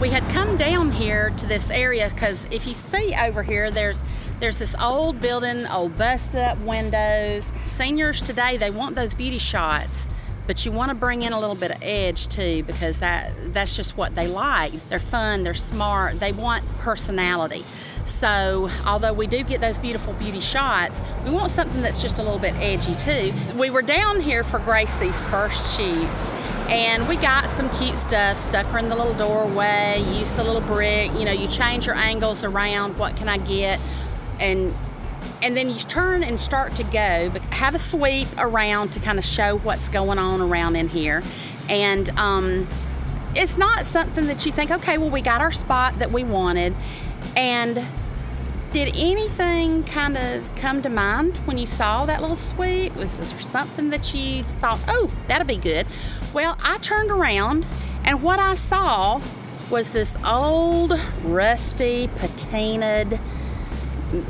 We had come down here to this area because if you see over here, there's there's this old building, old busted up windows. Seniors today, they want those beauty shots, but you want to bring in a little bit of edge too because that that's just what they like. They're fun, they're smart, they want personality. So, although we do get those beautiful beauty shots, we want something that's just a little bit edgy too. We were down here for Gracie's first shoot and we got some cute stuff stuck her in the little doorway use the little brick you know you change your angles around what can i get. And and then you turn and start to go but have a sweep around to kind of show what's going on around in here. And um, it's not something that you think okay well we got our spot that we wanted. And did anything kind of come to mind when you saw that little sweep? Was there something that you thought, oh, that'll be good? Well, I turned around and what I saw was this old, rusty, patinaed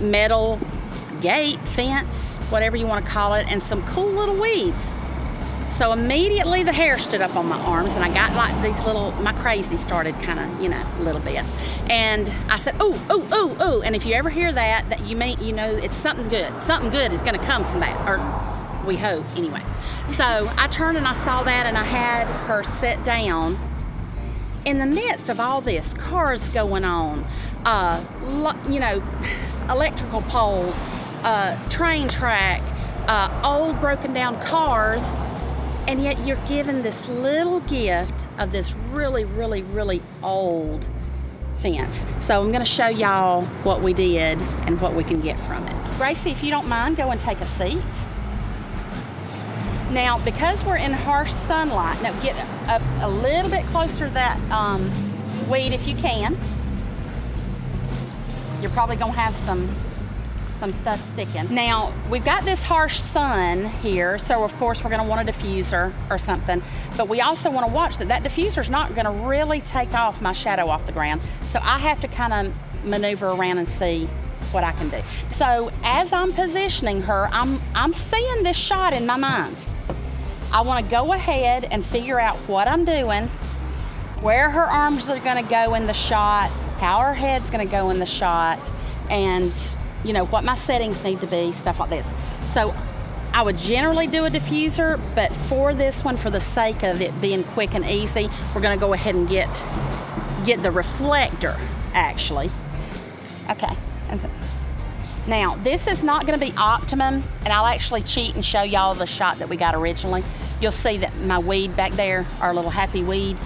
metal gate, fence, whatever you want to call it, and some cool little weeds. So immediately the hair stood up on my arms and I got like these little, my crazy started kind of, you know, a little bit. And I said, oh, oh, oh, oh. And if you ever hear that, that you may, you know, it's something good. Something good is going to come from that, or we hope anyway. So I turned and I saw that and I had her sit down in the midst of all this, cars going on, uh, you know, electrical poles, uh, train track, uh, old broken down cars and yet you're given this little gift of this really, really, really old fence. So I'm gonna show y'all what we did and what we can get from it. Gracie, if you don't mind, go and take a seat. Now, because we're in harsh sunlight, now get up a little bit closer to that um, weed if you can. You're probably gonna have some some stuff sticking. Now, we've got this harsh sun here, so of course we're gonna want a diffuser or something, but we also wanna watch that that diffuser's not gonna really take off my shadow off the ground, so I have to kind of maneuver around and see what I can do. So as I'm positioning her, I'm, I'm seeing this shot in my mind. I wanna go ahead and figure out what I'm doing, where her arms are gonna go in the shot, how her head's gonna go in the shot, and you know, what my settings need to be, stuff like this. So I would generally do a diffuser, but for this one, for the sake of it being quick and easy, we're gonna go ahead and get, get the reflector, actually. Okay. Now, this is not gonna be optimum, and I'll actually cheat and show y'all the shot that we got originally. You'll see that my weed back there, our little happy weed,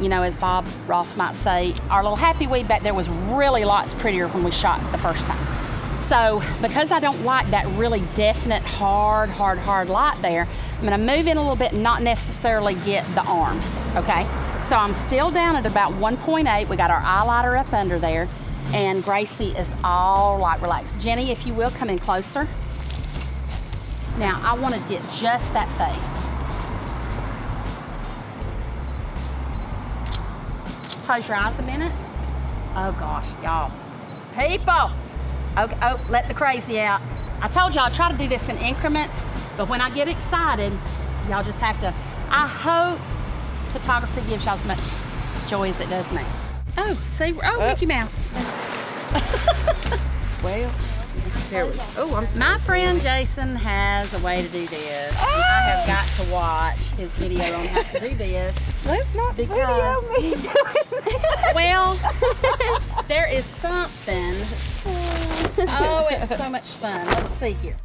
you know, as Bob Ross might say, our little happy weed back there was really lots prettier when we shot the first time. So because I don't like that really definite hard, hard, hard light there, I'm gonna move in a little bit and not necessarily get the arms, okay? So I'm still down at about 1.8. We got our eyeliner up under there and Gracie is all like relaxed. Jenny, if you will, come in closer. Now I wanna get just that face. Close your eyes a minute. Oh gosh, y'all. People, Okay, oh, let the crazy out. I told y'all I try to do this in increments, but when I get excited, y'all just have to. I hope photography gives y'all as much joy as it does me. Oh, see, oh, oh. Mickey Mouse. well, there we go. Oh, I'm sorry. My friend Jason has a way to do this. Oh. I have got to watch his video on how to do this. Let's not because, video me doing Well, there is something oh. oh, it's so much fun. Let's see here.